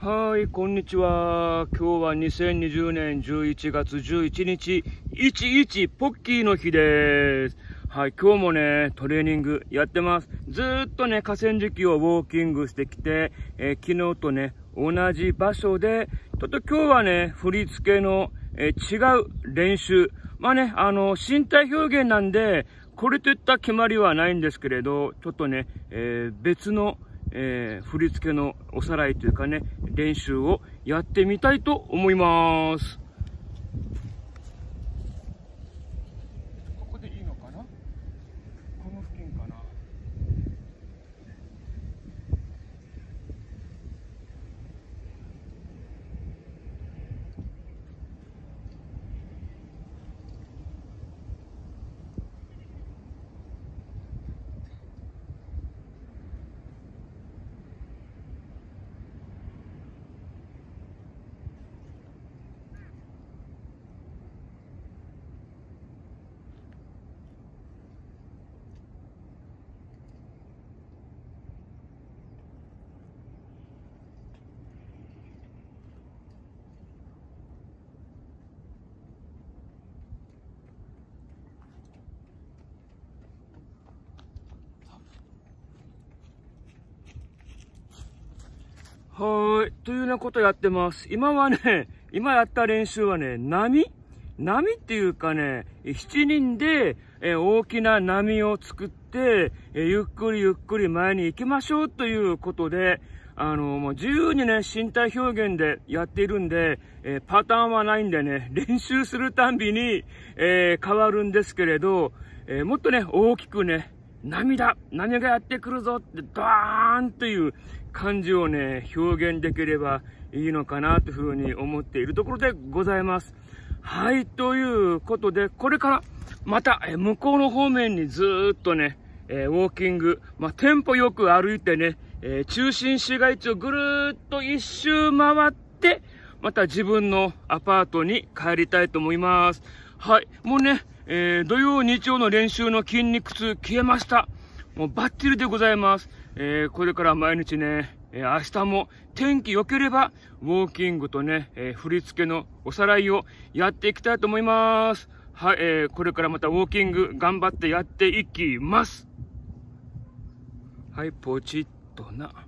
はい、こんにちは。今日は2020年11月11日、11ポッキーの日です。はい、今日もね、トレーニングやってます。ずーっとね、河川敷をウォーキングしてきて、えー昨日とね、同じ場所で、ちょっと今日はね、振り付けの、えー違う練習。まあね、あの、身体表現なんで、これといった決まりはないんですけれど、ちょっとね、えー別の、えー振り付けのおさらいというかね、練習をやってみたいと思います。ここでいいのかなこの付近かなはーい。というようなことやってます。今はね、今やった練習はね、波？波っていうかね、7人で、え大きな波を作って、えーゆっくりゆっくり前に行きましょうということで、あの、もう自由にね、身体表現でやっているんで、えパターンはないんでね、練習するたんびに、え変わるんですけれど、えもっとね、大きくね、波だ波がやってくるぞってドーンという感じをね、表現できればいいのかなというふうに思っているところでございます。はい、ということで、これからまた向こうの方面にずっとね、えウォーキング、まあ、テンポよく歩いてね、え中心市街地をぐるっと一周回って、また自分のアパートに帰りたいと思います。はい。もうね、えー土曜、日曜の練習の筋肉痛消えました。もうバッチリでございます。えーこれから毎日ね、え明日も天気良ければ、ウォーキングとね、え振り付けのおさらいをやっていきたいと思います。はい、えーこれからまたウォーキング頑張ってやっていきます。はい、ポチッとな。